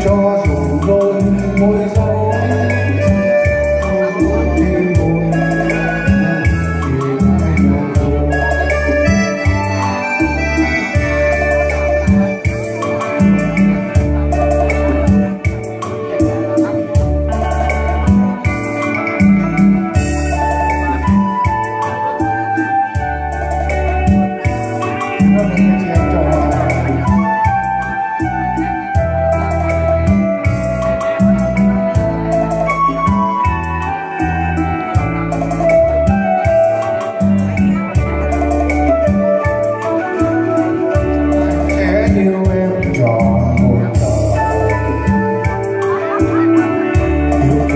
joy.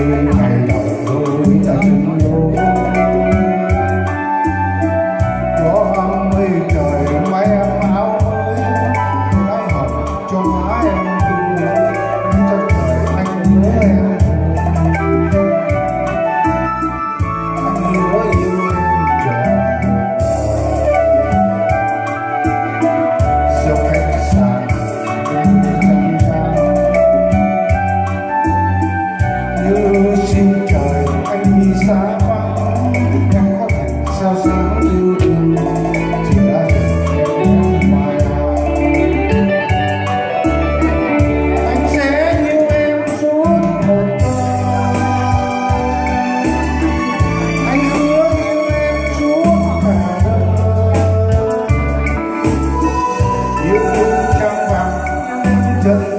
ngày đầu tôi đã nhau Gracias.